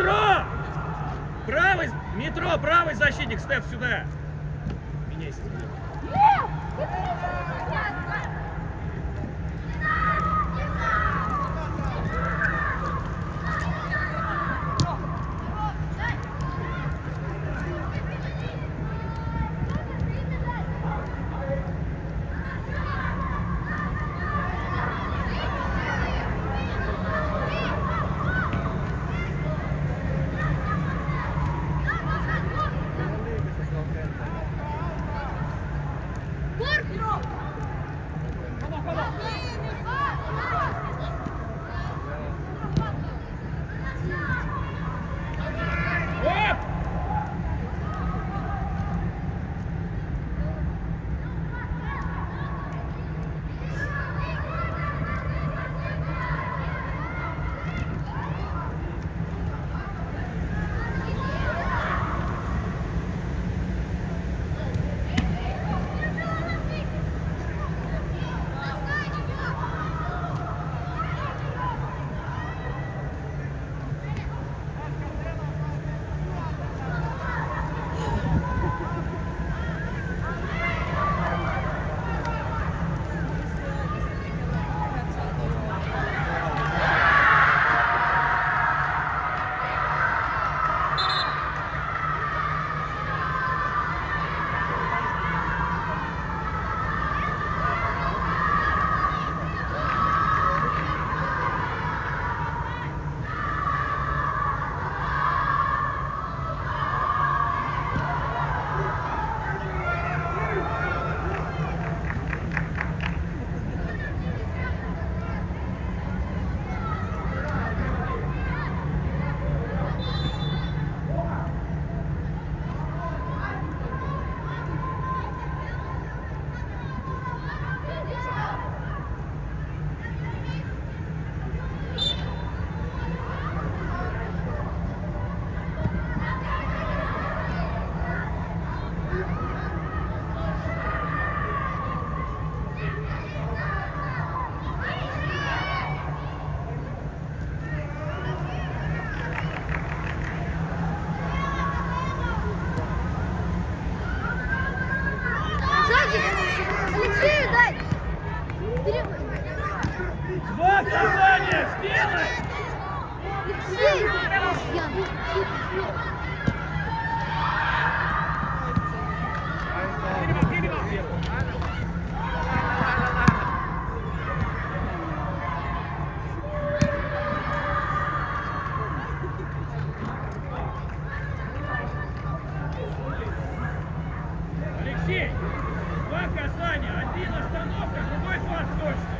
метро! Правый, метро, правый защитник, Стеф, сюда! Два касания, один остановка, другой пас точно.